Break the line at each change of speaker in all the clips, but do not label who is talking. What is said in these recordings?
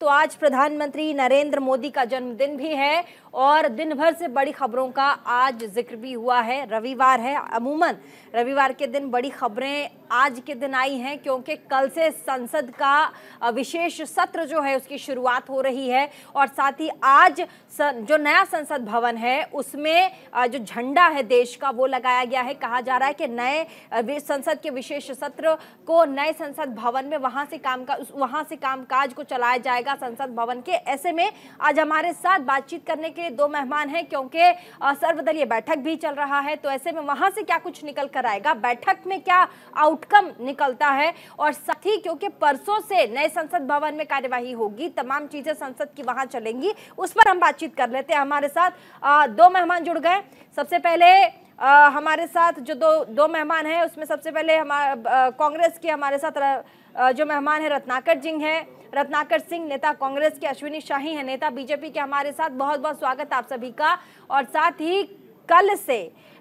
तो आज प्रधानमंत्री नरेंद्र मोदी का जन्मदिन भी है और दिन भर से बड़ी खबरों का आज ज़िक्र भी हुआ है। रविवार है, अमूमन रविवार के दिन बड़ी खबरें आज के दिन आई हैं, क्योंकि कल से संसद का विशेष सत्र जो है उसकी शुरुआत हो रही है और साथ ही आज जो नया संसद भवन है उसमें जो झंडा है देश का वो लगाया गया है। कहा जा रहा है कि नए संसद के विशेष सत्र को नए संसद भवन में वहाँ से काम का वहाँ से कामकाज को चलाया जाएगा। संसद भवन के। ऐसे में आज हमारे साथ बातचीत करने के लिए दो मेहमान हैं, क्योंकि सर्वदलीय बैठक भी चल रहा है तो ऐसे में वहाँ से क्या कुछ निकल कर आएगा? बैठक में क्या आउटकम निकलता है? और साथ ही, क्योंकि परसों से नए संसद भवन में कार्यवाही होगी, तमाम चीज़ें संसद की वहाँ चलेंगी, उस पर हम बातचीत कर लेते हैं। हमारे साथ दो मेहमान जुड़ गए। सबसे पहले आ, हमारे साथ जो दो दो मेहमान हैं उसमें सबसे पहले हमारे कांग्रेस के हमारे साथ आ, जो मेहमान है रत्नाकर सिंह है। रत्नाकर सिंह नेता कांग्रेस के अश्विनी शाही हैं नेता बीजेपी के हमारे साथ बहुत बहुत स्वागत आप सभी का। और साथ ही कल से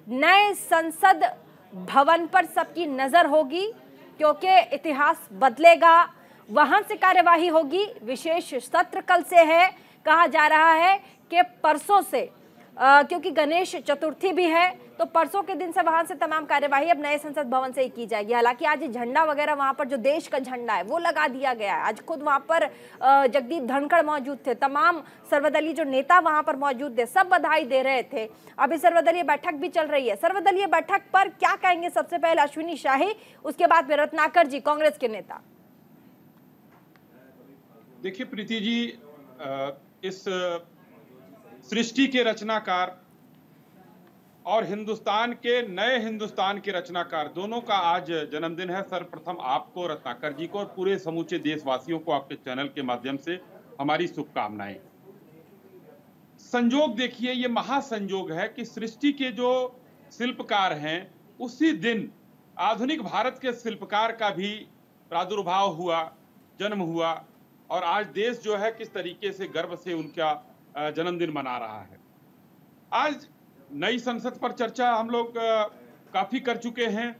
नए संसद भवन पर सबकी नज़र होगी क्योंकि इतिहास बदलेगा वहाँ से कार्यवाही होगी। विशेष सत्र कल से है। कहा जा रहा है कि परसों से आ, क्योंकि गणेश चतुर्थी भी है तो परसों के दिन से वहाँ से तमाम कार्यवाही अब नए संसद भवन से ही की जाएगी। हालाँकि आज झंडा वगैरह वहाँ पर जो देश का झंडा है वो लगा दिया गया है। आज खुद वहाँ पर जगदीप धनखड़ मौजूद थे। तमाम सर्वदलीय जो नेता वहाँ पर मौजूद थे सब बधाई दे रहे थे। अभी सर्वदलीय बैठक भी चल रही है। सर्वदलीय बैठक पर क्या कहेंगे सबसे पहले अश्विनी शाही उसके बाद में रत्नाकर जी कांग्रेस के नेता।
देखिए प्रीति जी इस सृष्टि के रचनाकार और हिंदुस्तान के नए हिंदुस्तान के रचनाकार। दोनों का आज जन्मदिन है। सर्वप्रथम आपको रत्नाकर जी को और पूरे समूचे देशवासियों को आपके चैनल के माध्यम से हमारी शुभकामनाएँ। संजोग देखिए, ये महासंजोग है कि सृष्टि के जो शिल्पकार हैं, उसी दिन आधुनिक भारत के शिल्पकार का भी प्रादुर्भाव हुआ, जन्म हुआ और आज देश जो है किस तरीके से गर्व से उनका जन्मदिन मना रहा है। आज नई संसद पर चर्चा हम लोग काफ़ी कर चुके हैं।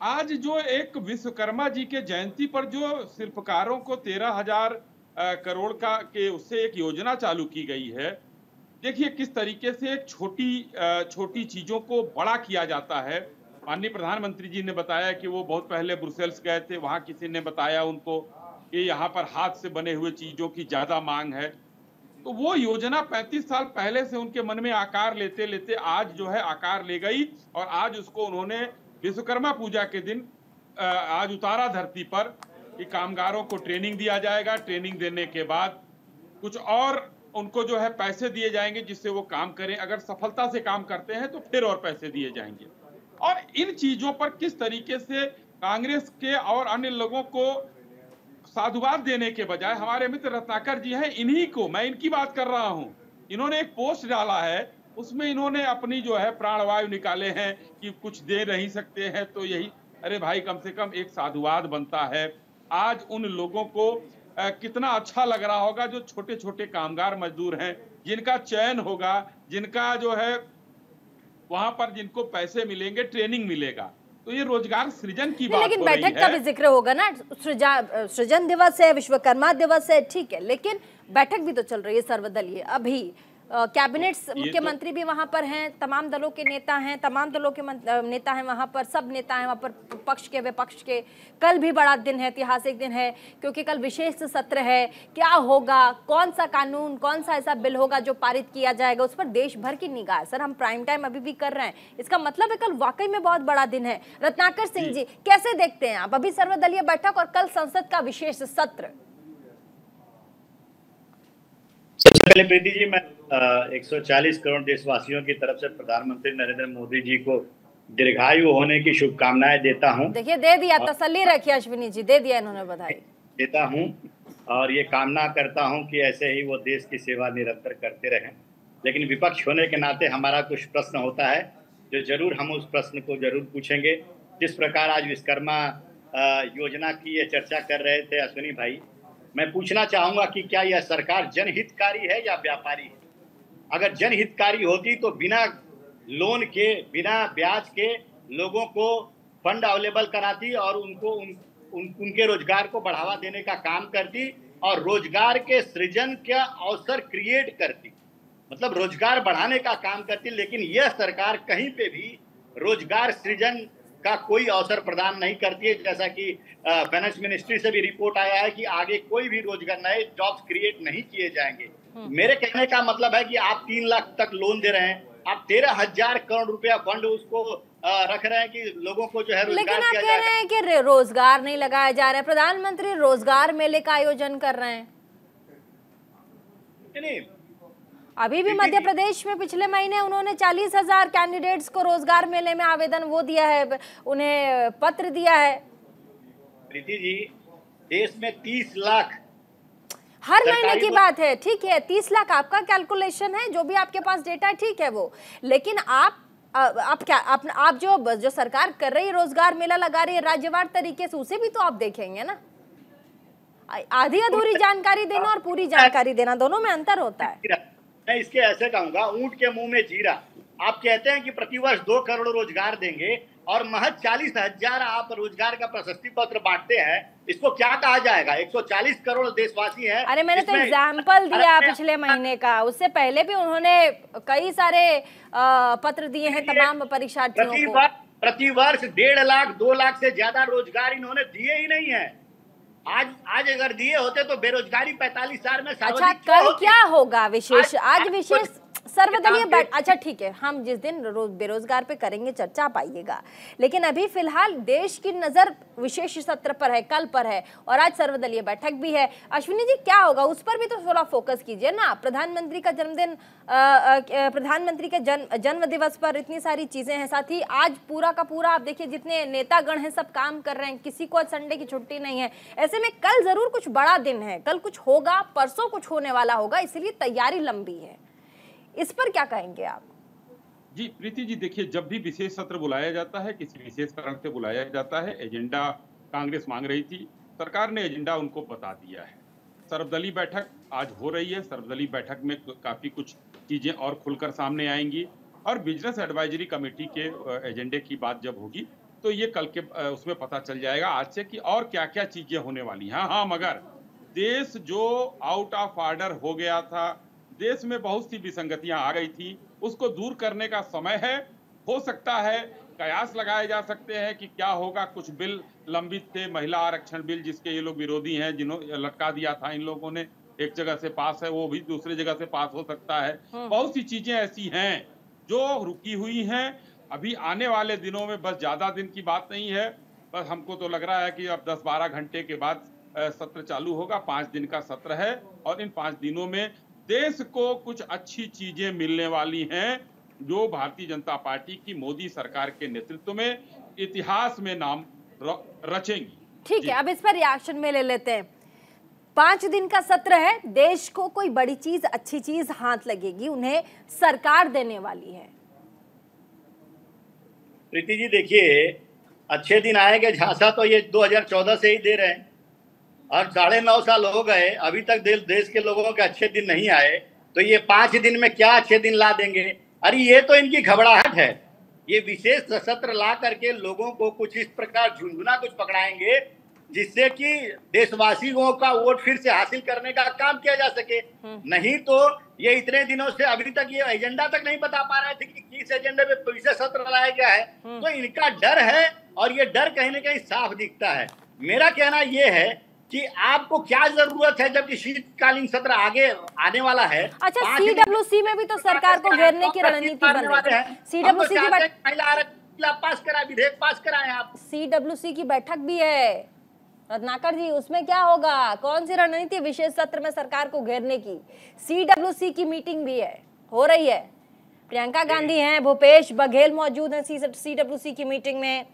आज जो एक विश्वकर्मा जी के जयंती पर जो शिल्पकारों को तेरह हज़ार करोड़ का के उससे एक योजना चालू की गई है, देखिए किस तरीके से छोटी छोटी चीज़ों को बड़ा किया जाता है। माननीय प्रधानमंत्री जी ने बताया कि वो बहुत पहले ब्रुसेल्स गए थे, वहाँ किसी ने बताया उनको कि यहाँ पर हाथ से बने हुए चीज़ों की ज़्यादा मांग है। तो वो योजना 35 साल पहले से उनके मन में आकार लेते लेते आज जो है आकार ले गई और आज उसको उन्होंने विश्वकर्मा पूजा के दिन आज उतारा धरती पर कि कामगारों को ट्रेनिंग दिया जाएगा। ट्रेनिंग देने के बाद कुछ और उनको जो है पैसे दिए जाएँगे जिससे वो काम करें। अगर सफलता से काम करते हैं तो फिर और पैसे दिए जाएँगे। और इन चीज़ों पर किस तरीके से कांग्रेस के और अन्य लोगों को साधुवाद देने के बजाय हमारे मित्र रत्नाकर जी हैं इन्हीं को मैं इनकी बात कर रहा हूँ। इन्होंने एक पोस्ट डाला है उसमें इन्होंने अपनी जो है प्राणवायु निकाले हैं कि कुछ दे नहीं सकते हैं तो यही अरे भाई कम से कम एक साधुवाद बनता है। आज उन लोगों को आ, कितना अच्छा लग रहा होगा जो छोटे छोटे कामगार मजदूर हैं जिनका चयन होगा जिनका जो है वहाँ पर जिनको पैसे मिलेंगे ट्रेनिंग मिलेगा। तो ये रोज़गार सृजन की बात
लेकिन बैठक का भी ज़िक्र होगा ना। सृजन दिवस है विश्वकर्मा दिवस है ठीक है लेकिन बैठक भी तो चल रही है सर्वदलीय। अभी कैबिनेट मुख्यमंत्री तो... भी वहाँ पर हैं तमाम दलों के नेता हैं तमाम दलों के नेता हैं वहाँ पर सब नेता हैं वहाँ पर पक्ष के विपक्ष के। कल भी बड़ा दिन है ऐतिहासिक दिन है क्योंकि कल विशेष सत्र है। क्या होगा? कौन सा कानून कौन सा ऐसा बिल होगा जो पारित किया जाएगा? उस पर देश भर की निगाह है। सर हम प्राइम टाइम अभी भी कर रहे हैं। इसका मतलब है कल वाकई में बहुत बड़ा दिन है। रत्नाकर सिंह जी कैसे देखते हैं आप? अभी सर्वदलीय बैठक और कल संसद का विशेष सत्र।
पहले प्रीति जी मैं 140 करोड़ देशवासियों की तरफ़ से प्रधानमंत्री नरेंद्र मोदी जी को दीर्घायु होने की शुभकामनाएँ देता हूँ।
देखिए दे दिया तसल्ली रखिए अश्विनी जी दे दिया इन्होंने बधाई।
देता हूँ और ये कामना करता हूँ कि ऐसे ही वो देश की सेवा निरंतर करते रहें। लेकिन विपक्ष होने के नाते हमारा कुछ प्रश्न होता है जो ज़रूर हम उस प्रश्न को ज़रूर पूछेंगे। जिस प्रकार आज विश्वकर्मा योजना की ये चर्चा कर रहे थे अश्विनी भाई मैं पूछना चाहूँगा कि क्या यह सरकार जनहितकारी है या व्यापारी है? अगर जनहितकारी होती तो बिना लोन के बिना ब्याज के लोगों को फंड अवेलेबल कराती और उनको उन, उन उनके रोज़गार को बढ़ावा देने का काम करती और रोज़गार के सृजन का अवसर क्रिएट करती। मतलब रोज़गार बढ़ाने का काम करती लेकिन यह सरकार कहीं पे भी रोज़गार सृजन का कोई अवसर प्रदान नहीं करती है जैसा कि फाइनेंस मिनिस्ट्री से भी रिपोर्ट आया है कि आगे कोई भी रोज़गार नए जॉब्स क्रिएट नहीं किए जाएँगे। मेरे कहने का मतलब है कि आप तीन लाख तक लोन दे रहे हैं आप तेरह हज़ार करोड़ रुपया फंड उसको रख रहे हैं कि लोगों को जो है
लेकिन आप कह रहे हैं कि रोज़गार नहीं लगाया जा रहा है। प्रधानमंत्री रोज़गार मेले का आयोजन कर रहे हैं।
नहीं
अभी भी मध्य प्रदेश में पिछले महीने उन्होंने चालीस हज़ार कैंडिडेट्स को रोज़गार मेले में आवेदन वो दिया है उन्हें पत्र दिया है।
प्रीति जी देश में तीस लाख
हर महीने की बात है ठीक है तीस लाख आपका कैलकुलेशन है जो भी आपके पास डेटा है ठीक है वो। लेकिन आप आप क्या आप, आप जो जो सरकार कर रही है रोज़गार मेला लगा रही है राज्यवार तरीके से उसे भी तो आप देखेंगे ना। आधी अधूरी जानकारी देना और पूरी जानकारी देना दोनों में अंतर होता है।
मैं इसके ऐसे कहूँगा ऊँट के मुँह में जीरा। आप कहते हैं कि प्रतिवर्ष दो करोड़ रोज़गार देंगे और महज चालीस हज़ार आप रोज़गार का प्रशस्ति पत्र बांटते हैं इसको क्या कहा जाएगा? 140 करोड़ देशवासी हैं
अरे मैंने तो एग्ज़ाम्पल दिया पिछले महीने का। उससे पहले भी उन्होंने कई सारे पत्र दिए हैं तमाम परीक्षार्थियों को।
प्रति वर्ष डेढ़ लाख दो लाख से ज़्यादा रोज़गार इन्होंने दिए ही नहीं है। आज आज अगर दिए होते तो बेरोजगारी पैतालीस साल में
अच्छा कल क्या होगा विशेष? आज, आज विशेष सर्वदलीय बैठ अच्छा ठीक है हम जिस दिन बेरोजगार पे करेंगे चर्चा पाइएगा। लेकिन अभी फ़िलहाल देश की नज़र विशेष सत्र पर है कल पर है और आज सर्वदलीय बैठक भी है। अश्विनी जी क्या होगा? उस पर भी तो थोड़ा फोकस कीजिए ना। प्रधानमंत्री का जन्मदिन प्रधानमंत्री के जन्म जन्म दिवस पर इतनी सारी चीज़ें हैं। साथ ही आज पूरा का पूरा आप देखिए जितने नेतागण हैं सब काम कर रहे हैं। किसी को संडे की छुट्टी नहीं है। ऐसे में कल ज़रूर कुछ बड़ा दिन है। कल कुछ होगा परसों कुछ होने वाला होगा इसलिए तैयारी लंबी है। इस पर क्या कहेंगे आप?
जी, प्रीति जी, देखिए, जब भी विशेष सत्र बुलाया जाता है, किसी विशेष कारण से बुलाया जाता है, एजेंडा कांग्रेस मांग रही थी, सरकार ने एजेंडा उनको बता दिया है। सर्वदलीय बैठक आज हो रही है, सर्वदलीय बैठक में काफ़ी कुछ चीज़ें और खुलकर सामने आएँगी और बिज़नेस एडवाइजरी कमेटी के एजेंडे की बात जब होगी तो ये कल के उसमें पता चल जाएगा आज से कि और क्या क्या चीज़ें होने वाली हैं। हाँ मगर देश जो आउट ऑफ़ ऑर्डर हो गया था देश में बहुत सी विसंगतियाँ आ गई थी। उसको दूर करने का समय है। हो सकता है कयास लगाए जा सकते हैं कि क्या होगा। कुछ बिल लंबित थे महिला आरक्षण बिल जिसके ये लोग विरोधी हैं जिन्होंने लटका दिया था इन लोगों ने। एक जगह से पास है वो भी दूसरी जगह से पास हो सकता है। हाँ। बहुत सी चीज़ें ऐसी हैं जो रुकी हुई हैं। अभी आने वाले दिनों में बस ज़्यादा दिन की बात नहीं है बस हमको तो लग रहा है कि अब 10-12 घंटे के बाद सत्र चालू होगा। पाँच दिन का सत्र है और इन पाँच दिनों में देश को कुछ अच्छी चीज़ें मिलने वाली हैं जो भारतीय जनता पार्टी की मोदी सरकार के नेतृत्व में इतिहास में नाम रचेंगी।
ठीक है अब इस पर रिएक्शन में ले लेते हैं। पाँच दिन का सत्र है देश को कोई बड़ी चीज़ अच्छी चीज़ हाथ लगेगी उन्हें सरकार देने वाली है।
प्रीति जी देखिए अच्छे दिन आएँगे झांसा तो ये 2014 से ही दे रहे हैं। और साढ़े नौ साल हो गए अभी तक देश देश के लोगों के अच्छे दिन नहीं आए तो ये पाँच दिन में क्या अच्छे दिन ला देंगे? अरे ये तो इनकी घबराहट है। ये विशेष सशस्त्र ला करके लोगों को कुछ इस प्रकार झुंझुना कुछ पकड़ाएँगे जिससे कि देशवासियों का वोट फिर से हासिल करने का काम किया जा सके। हम्म। नहीं तो ये इतने दिनों से अभी तक ये एजेंडा तक नहीं बता पा रहे थे कि किस एजेंडे पे विशेष सत्र लाया गया है। हम्म। तो इनका डर है और ये डर कहीं ना कहीं साफ़ दिखता है। मेरा कहना ये है कि आपको क्या ज़रूरत है जबकि शीतकालीन सत्र आगे आने वाला है?
अच्छा सीडब्ल्यूसी में भी तो सरकार को घेरने की रणनीति बन रही है। सीडब्ल्यूसी की
महिला पास करा विधेयक पास कराए आप।
सीडब्ल्यूसी की बैठक भी है। रत्नाकर जी उसमें क्या होगा? कौन सी रणनीति विशेष सत्र में सरकार को घेरने की? सीडब्ल्यूसी की मीटिंग भी है। हो रही है। प्रियंका गांधी हैं भूपेश बघेल मौजूद हैं सीडब्ल्यूसी की मीटिंग में।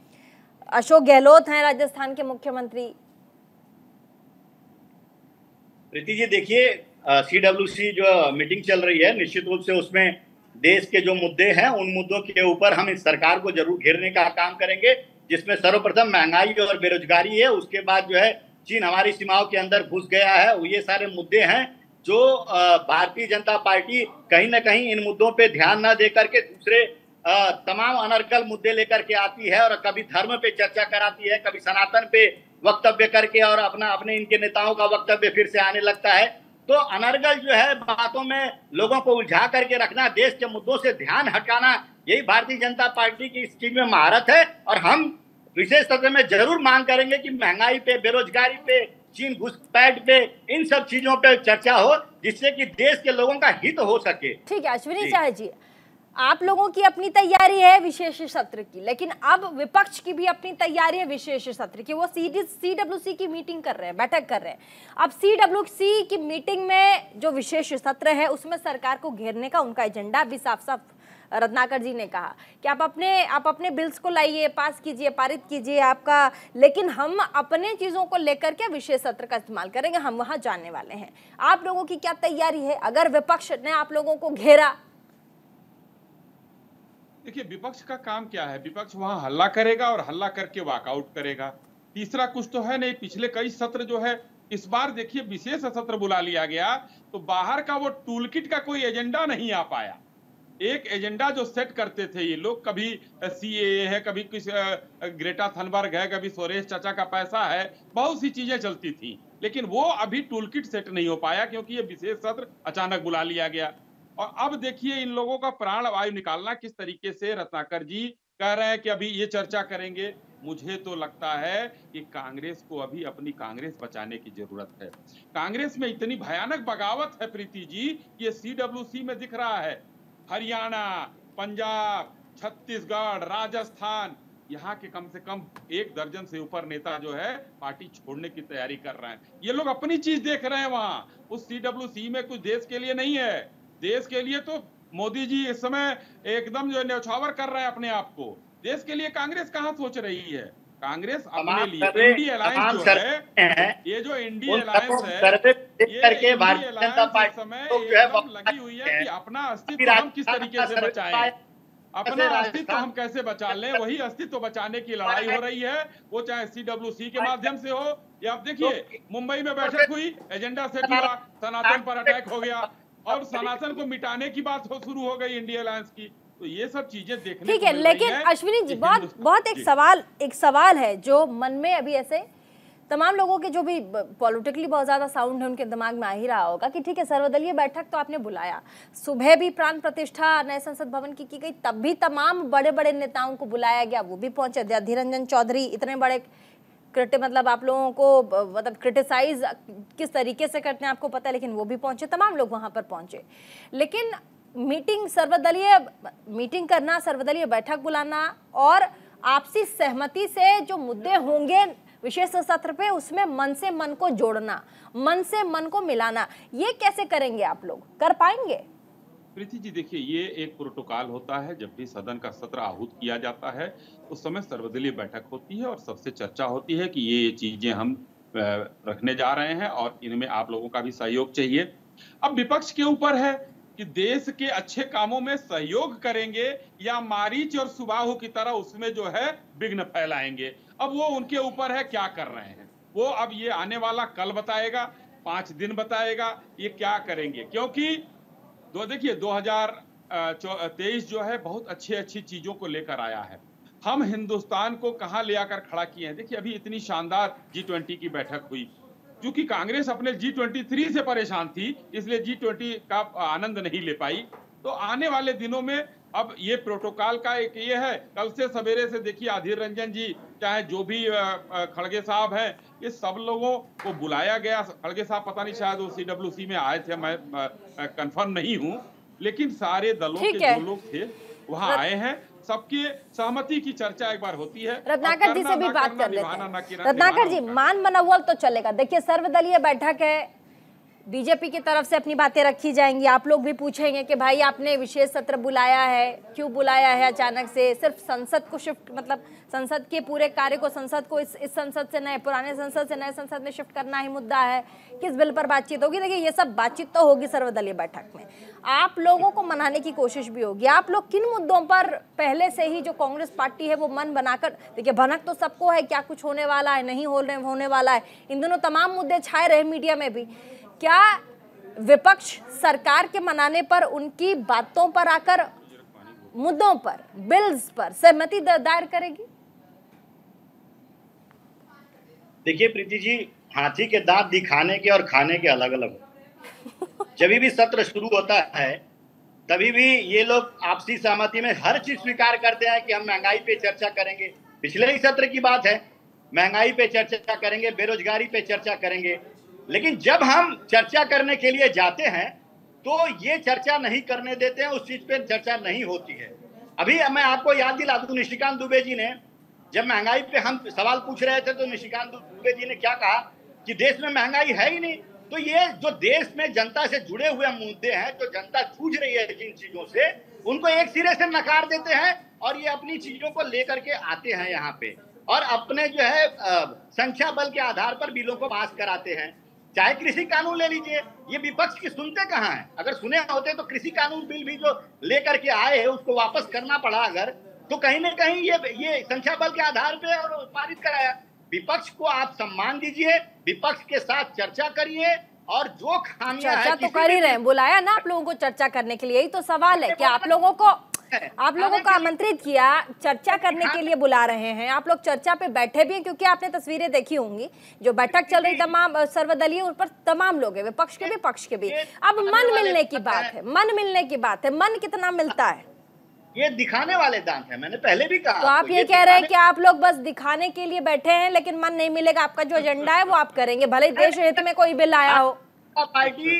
अशोक गहलोत हैं राजस्थान के मुख्यमंत्री।
प्रीति जी, देखिए सीडब्ल्यूसी जो मीटिंग चल रही है, निश्चित रूप से उसमें देश के जो मुद्दे हैं, उन मुद्दों के ऊपर हम इस सरकार को ज़रूर घेरने का काम करेंगे, जिसमें सर्वप्रथम महँगाई और बेरोजगारी है, उसके बाद जो है चीन हमारी सीमाओं के अंदर घुस गया है ये सारे मुद्दे हैं, जो भारतीय जनता पार्टी कहीं ना कहीं इन मुद्दों पे ध्यान न दे करके दूसरे तमाम अनर्गल मुद्दे लेकर के आती है और कभी धर्म पे चर्चा कराती है, कभी सनातन पे वक्तव्य करके और अपना अपने इनके नेताओं का वक्तव्य फिर से आने लगता है। तो अनर्गल जो है बातों में लोगों को उलझा करके रखना देश के मुद्दों से ध्यान हटाना यही भारतीय जनता पार्टी की इस चीज़ में महारत है। और हम विशेष सत्र में ज़रूर मांग करेंगे कि महँगाई पे बेरोजगारी पे चीन घुसपैठ पे इन सब चीज़ों पे चर्चा हो जिससे कि देश के लोगों का हित हो सके।
ठीक है अश्विनी शाह जी आप लोगों की अपनी तैयारी है विशेष सत्र की, लेकिन अब विपक्ष की भी अपनी तैयारी है विशेष सत्र की। वो सी डब्ल्यू सी की मीटिंग कर रहे हैं, बैठक कर रहे हैं। अब सी डब्ल्यू सी की मीटिंग में जो विशेष सत्र है, उसमें सरकार को घेरने का उनका एजेंडा भी साफ़ साफ़ रत्नाकर जी ने कहा कि आप अपने आप अपने बिल्स को लाइए पास कीजिए, पारित कीजिए आपका, लेकिन हम अपने चीज़ों को लेकर के विशेष सत्र का इस्तेमाल करेंगे, हम वहाँ जाने वाले हैं। आप लोगों की क्या तैयारी है? अगर विपक्ष ने आप लोगों को घेरा
देखिए, विपक्ष का काम क्या है? विपक्ष वहाँ हल्ला करेगा और हल्ला करके वॉकआउट करेगा। तीसरा कुछ तो है नहीं, पिछले कई सत्र जो है, इस बार देखिए विशेष सत्र बुला लिया गया तो बाहर का वो टूलकिट का कोई एजेंडा नहीं आ पाया। एक एजेंडा जो सेट करते थे ये लोग, कभी सी है, कभी किस ग्रेटा थनबर्ग है, कभी सोरेश चाचा का पैसा है, बहुत सी चीज़ें चलती थी। लेकिन वो अभी टूलकिट सेट नहीं हो पाया क्योंकि ये विशेष सत्र अचानक बुला लिया गया। और अब देखिए इन लोगों का प्राण वायु निकालना किस तरीके से रत्नाकर जी कह रहे हैं कि अभी ये चर्चा करेंगे। मुझे तो लगता है कि कांग्रेस को अभी अपनी कांग्रेस बचाने की ज़रूरत है। कांग्रेस में इतनी भयानक बगावत है प्रीति जी ये सीडब्ल्यूसी में दिख रहा है। हरियाणा, पंजाब, छत्तीसगढ़, राजस्थान, यहाँ के कम से कम एक दर्जन से ऊपर नेता जो है पार्टी छोड़ने की तैयारी कर रहे हैं। ये लोग अपनी चीज़ देख रहे हैं वहाँ। उस सीडब्ल्यूसी में कुछ देश के लिए नहीं है। देश के लिए तो मोदी जी इस समय एकदम जो न्यौछावर कर रहे हैं अपने आप को। देश के लिए कांग्रेस कहाँ सोच रही है? कांग्रेस अपने लिए इंडिया अलायंस जो है ये जो इंडिया अलायंस है ये भारतीय जनता पार्टी जो है लगी हुई है कि अपना अस्तित्व हम किस तरीके से बचाए? अपने अस्तित्व हम कैसे बचा लें? वही अस्तित्व बचाने की लड़ाई हो रही है वो चाहे सीडब्ल्यूसी के माध्यम से हो या आप देखिए मुंबई में बैठक हुई एजेंडा सेट हुआ सनातन पर अटैक हो गया और सनातन को मिटाने की बात हो शुरू हो गई इंडिया अलायंस की। तो ये सब चीज़ें देखने
ठीक है लेकिन अश्विनी जी बहुत बहुत एक सवाल एक सवाल है जो मन में अभी ऐसे तमाम लोगों के जो भी पॉलिटिकली बहुत ज़्यादा साउंड है उनके दिमाग में आ ही रहा होगा कि ठीक है सर्वदलीय बैठक तो आपने बुलाया। सुबह भी प्राण प्रतिष्ठा नए संसद भवन की की गई तब भी तमाम बड़े बड़े नेताओं को बुलाया गया वो भी पहुँचे। अधीर रंजन चौधरी इतने बड़े क्रिटि मतलब आप लोगों को मतलब क्रिटिसाइज किस तरीके से करते हैं आपको पता है, लेकिन वो भी पहुँचे, तमाम लोग वहाँ पर पहुँचे। लेकिन मीटिंग सर्वदलीय, मीटिंग करना, सर्वदलीय बैठक बुलाना और आपसी सहमति से जो मुद्दे होंगे विशेष सत्र पे, उसमें मन से मन को जोड़ना, मन से मन को मिलाना, ये कैसे करेंगे आप लोग? कर पाएँगे?
प्रीति जी, देखिए, ये एक प्रोटोकॉल होता है, जब भी सदन का सत्र आहूत किया जाता है, उस समय सर्वदलीय बैठक होती है और सबसे चर्चा होती है कि ये चीज़ें हम रखने जा रहे हैं और इनमें आप लोगों का भी सहयोग चाहिए। अब विपक्ष के ऊपर है कि देश के अच्छे कामों में सहयोग करेंगे या मारीच और सुबाहु की तरह उसमें जो है विघ्न फैलाएँगे। अब वो उनके ऊपर है, क्या कर रहे हैं? वो अब ये आने वाला कल बताएगा, पाँच दिन बताएगा, ये क्या करेंगे? क्योंकि दो, देखिए 2023 जो है, बहुत अच्छी अच्छी चीज़ों को लेकर आया है। हम हिंदुस्तान को कहाँ ले आकर खड़ा किए हैं? देखिए, अभी इतनी शानदार जी ट्वेंटी की बैठक हुई। क्योंकि कांग्रेस अपने जी ट्वेंटी थ्री से परेशान थी, इसलिए जी ट्वेंटी का आनंद नहीं ले पाई। तो आने वाले दिनों में अब ये प्रोटोकॉल का एक ये है कल से सवेरे से देखिए अधीर रंजन जी चाहे जो भी खड़गे साहब हैं ये सब लोगों को बुलाया गया। खड़गे साहब पता नहीं शायद वो सीडब्ल्यूसी में आए थे मैं कंफर्म नहीं हूँ लेकिन सारे दलों के जो लोग थे वहाँ आए हैं। सबकी सहमति की चर्चा एक बार होती है।
रत्नाकर जी से भी बात कर लेते हैं। रत्नाकर जी मान मनोवल तो चलेगा। देखिए सर्वदलीय बैठक है बीजेपी की तरफ़ से अपनी बातें रखी जाएँगी। आप लोग भी पूछेंगे कि भाई, आपने विशेष सत्र बुलाया है? क्यों बुलाया है अचानक से? सिर्फ़ संसद को शिफ्ट मतलब संसद के पूरे कार्य को, संसद को इस इस संसद से नए, पुराने संसद से नए संसद में शिफ्ट करना ही मुद्दा है। किस बिल पर बातचीत होगी? देखिए, ये सब बातचीत तो होगी सर्वदलीय बैठक में। आप लोगों को मनाने की कोशिश भी होगी। आप लोग किन मुद्दों पर पहले से ही जो कांग्रेस पार्टी है वो मन बनाकर, देखिए, भनक तो सबको है, क्या कुछ होने वाला है, नहीं होने वाला है। इन दोनों तमाम मुद्दे छाए रहे मीडिया में भी। क्या विपक्ष सरकार के मनाने पर, उनकी बातों पर आकर, मुद्दों पर बिल्स पर सहमति दायर करेगी?
देखिए प्रीति जी, हाथी के दांत दिखाने के और खाने के अलग अलग जब भी सत्र शुरू होता है, तभी भी ये लोग आपसी सहमति में हर चीज़ स्वीकार करते हैं कि हम महँगाई पे चर्चा करेंगे। पिछले ही सत्र की बात है, महँगाई पे चर्चा करेंगे, बेरोजगारी पे चर्चा करेंगे। लेकिन जब हम चर्चा करने के लिए जाते हैं तो ये चर्चा नहीं करने देते हैं, उस चीज़ पे चर्चा नहीं होती है। अभी मैं आपको याद दिला दूँ, निशिकांत दुबे जी ने, जब महँगाई पे हम सवाल पूछ रहे थे तो निशिकांत दुबे जी ने क्या कहा कि देश में महँगाई है ही नहीं। तो ये जो देश में जनता से जुड़े हुए मुद्दे हैं, जो जनता जूझ रही है जिन चीज़ों से, उनको एक सिरे से नकार देते हैं और ये अपनी चीज़ों को लेकर के आते हैं यहाँ पे। और अपने जो है संख्या बल के आधार पर बिलों को पास कराते हैं। चाहे कृषि कानून ले लीजिए ये विपक्ष की सुनते कहाँ हैं? अगर सुने होते तो कृषि कानून बिल भी जो लेकर के आए उसको वापस करना पड़ा अगर तो कहीं ना कहीं ये ये संख्या बल के आधार पे और पारित कराया। विपक्ष को आप सम्मान दीजिए विपक्ष के साथ चर्चा करिए और जो खामियाँ
चर्चा है तो कर ही रहे बुलाया ना आप लोगों को चर्चा करने के लिए यही तो सवाल है कि आप लोगों को आप लोगों को आमंत्रित किया चर्चा करने के लिए बुला रहे हैं। आप लोग चर्चा पे बैठे भी हैं क्योंकि आपने तस्वीरें देखी होंगी। जो बैठक चल रही तमाम सर्वदलीय उन पर तमाम लोग हैं विपक्ष के भी पक्ष के भी। अब मन मिलने की बात है मन मिलने की बात है। मन कितना मिलता है?
ये दिखाने वाले दांत है मैंने पहले भी कहा
तो आप ये, ये कह रहे हैं कि आप लोग बस दिखाने के लिए बैठे हैं लेकिन मन नहीं मिलेगा आपका जो एजेंडा है वो आप करेंगे भले देश हित में कोई बिल आया हो।
पार्टी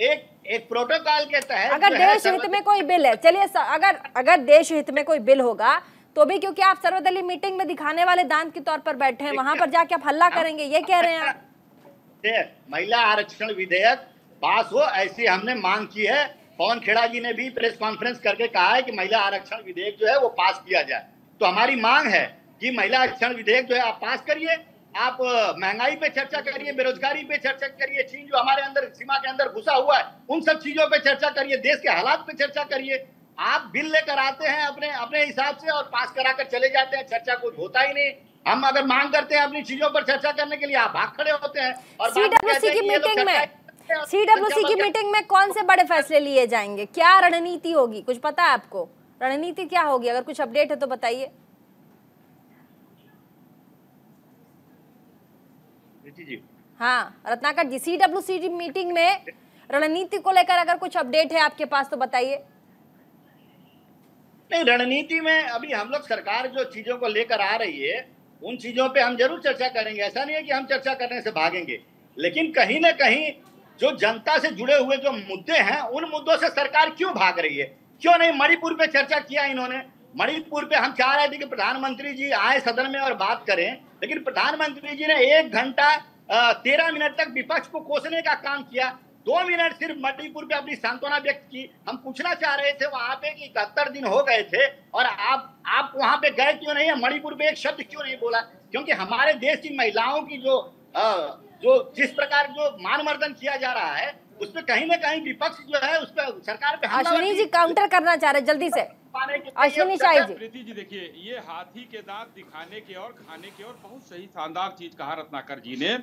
एक एक प्रोटोकॉल के तहत
अगर देश हित में कोई बिल है चलिए अगर अगर देश हित में कोई बिल होगा तो भी क्योंकि आप सर्वदलीय मीटिंग में दिखाने वाले दांत के तौर पर बैठे हैं वहाँ पर जाके आप हल्ला करेंगे ये कह रहे हैं
महिला आरक्षण विधेयक पास हो ऐसी हमने मांग की है। पवन खेड़ा जी ने भी प्रेस कॉन्फ्रेंस करके कहा है कि महिला आरक्षण विधेयक जो है वो पास किया जाए। तो हमारी मांग है कि महिला आरक्षण विधेयक जो है आप पास करिए आप महँगाई पे चर्चा करिए बेरोजगारी पे चर्चा करिए चीन जो हमारे अंदर सीमा के अंदर घुसा हुआ है उन सब चीज़ों पे चर्चा करिए देश के हालात पे चर्चा करिए। आप बिल लेकर आते हैं अपने अपने हिसाब से और पास कराकर चले जाते हैं चर्चा कुछ होता ही नहीं। हम अगर मांग करते हैं अपनी चीज़ों पर चर्चा करने के लिए आप भाग खड़े होते हैं और
की मीटिंग में सीडब्ल्यूसी की मीटिंग में कौन से बड़े फैसले लिए जाएँगे? क्या रणनीति होगी? कुछ पता है आपको? रणनीति क्या होगी? अगर कुछ अपडेट है तो बताइए। हाँ रत्नाकर जी सीडब्ल्यूसी की मीटिंग में रणनीति को लेकर अगर कुछ अपडेट है आपके पास तो बताइए।
नहीं रणनीति में अभी हम लोग सरकार जो चीज़ों को लेकर आ रही है उन चीज़ों पे हम ज़रूर चर्चा करेंगे। ऐसा नहीं है कि हम चर्चा करने से भागेंगे लेकिन कहीं ना कहीं जो जनता से जुड़े हुए जो मुद्दे हैं उन मुद्दों से सरकार क्यों भाग रही है? क्यों नहीं मणिपुर पे चर्चा किया इन्होंने? मणिपुर पे हम चाह रहे थे कि प्रधानमंत्री जी आए सदन में और बात करें लेकिन प्रधानमंत्री जी ने एक घंटा तेरह मिनट तक विपक्ष को कोसने का काम किया। दो मिनट सिर्फ़ मणिपुर पे अपनी सांत्वना व्यक्त की। हम पूछना चाह रहे थे वहाँ पे कि इकहत्तर दिन हो गए थे और आप आप वहाँ पे गए क्यों नहीं? है मणिपुर पे एक शब्द क्यों नहीं बोला? क्योंकि हमारे देश की महिलाओं की जो आ, जो जिस प्रकार जो मान मर्दन किया जा रहा है उसमें कहीं ना कहीं विपक्ष जो है उस पर सरकार पे
अश्विनी जी काउंटर करना चाह रहे जल्दी से। अश्विनी शाही जी
प्रीति जी देखिए ये हाथी के दांत दिखाने के और खाने के और बहुत सही शानदार चीज़ कहा रत्नाकर जी ने।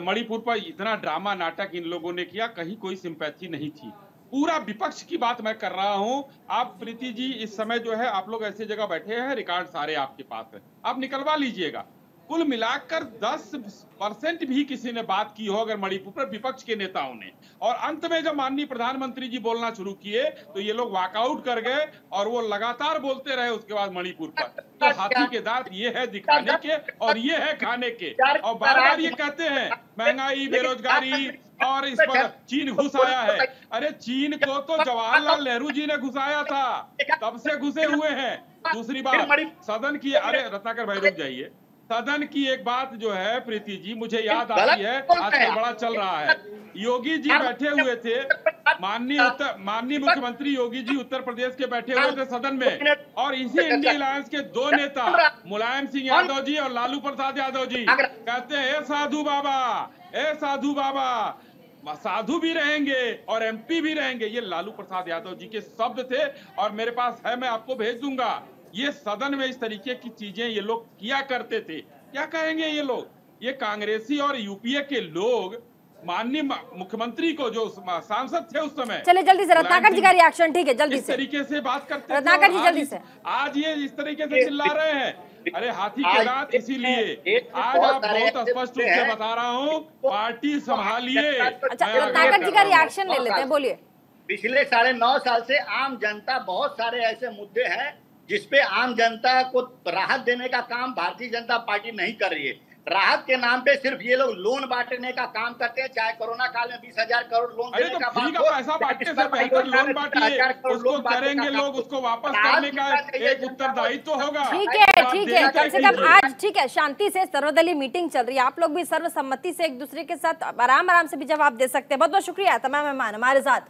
मणिपुर पर इतना ड्रामा नाटक इन लोगों ने किया कहीं कोई सिंपैथी नहीं थी। पूरा विपक्ष की बात मैं कर रहा हूँ। आप प्रीति जी इस समय जो है आप लोग ऐसी जगह बैठे हैं रिकॉर्ड सारे आपके पास है। आप निकलवा लीजिएगा। कुल मिलाकर 10 परसेंट भी किसी ने बात की हो अगर मणिपुर पर विपक्ष के नेताओं ने। और अंत में जब माननीय प्रधानमंत्री जी बोलना शुरू किए तो ये लोग वॉकआउट कर गए और वो लगातार बोलते रहे उसके बाद मणिपुर पर। तो हाथी के दांत ये है दिखाने के और ये है खाने के। और बार बार ये कहते हैं, महँगाई, बेरोजगारी और इस पर चीन घुस आया है। अरे चीन को तो जवाहरलाल नेहरू जी ने घुसाया था। तब से घुसे हुए हैं। दूसरी बात, सदन की, अरे रत्नाकर भाई रुक जाइए। सदन की एक बात जो है प्रीति जी मुझे याद आती है आजकल बड़ा चल रहा है। योगी जी बैठे हुए थे माननीय उत्तर माननीय मुख्यमंत्री योगी जी उत्तर प्रदेश के बैठे हुए थे सदन में और इसी इंडिया अलायंस के दो नेता मुलायम सिंह यादव जी और लालू प्रसाद यादव जी कहते हैं साधु बाबा ए साधु बाबा साधु भी रहेंगे और एमपी भी रहेंगे। ये लालू प्रसाद यादव जी के शब्द थे और मेरे पास है मैं आपको भेज दूँगा। ये सदन में इस तरीके की चीज़ें ये लोग किया करते थे। क्या कहेंगे ये लोग? ये कांग्रेसी और यूपीए के लोग माननीय मुख्यमंत्री को जो सांसद थे उस समय
चलिए जल्दी से रत्नाकर जी का रिएक्शन ठीक है जल्दी
इस
से।
तरीके से बात करते थे
रत्नाकर जी,
आज
जल्दी से।
आज ये इस तरीके से चिल्ला रहे हैं। अरे हाथी के दांत इसीलिए आज आप बहुत स्पष्ट रूप से बता रहा हूँ पार्टी संभालिए।
अच्छा रत्नाकर जी का रिएक्शन ले लेते हैं बोलिए।
पिछले साढ़े नौ साल से आम जनता बहुत सारे ऐसे मुद्दे हैं जिसपे आम जनता को राहत देने का काम भारतीय जनता पार्टी नहीं कर रही है। राहत के नाम पे सिर्फ़ ये लोग लोन बांटने का काम करते हैं चाहे कोरोना काल में बीस हज़ार करोड़ लोन देने
तो
का बात हो,
पैसा
चाहे
बांटने से
विश्वकर्मा
बेहतर लोन बांटिए उसको करेंगे लोग उसको वापस करने का एक। उत्तरदायित्व होगा।
ठीक है ठीक है कम से कम आज ठीक है शांति से सर्वदलीय मीटिंग चल रही है। आप लोग भी सर्वसम्मति से एक दूसरे के साथ आराम आराम से भी जवाब दे सकते हैं। बहुत बहुत शुक्रिया तमाम मेहमान हमारे साथ।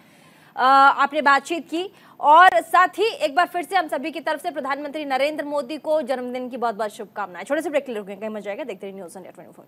आपने बातचीत की। और साथ ही एक बार फिर से हम सभी की तरफ़ से प्रधानमंत्री नरेंद्र मोदी को जन्मदिन की बहुत बहुत शुभकामनाएँ। छोटे से ब्रेक के लिए कहीं मज़ा आएगा। देखते रहिए न्यूज़ ऑन ट्वेंटी फोर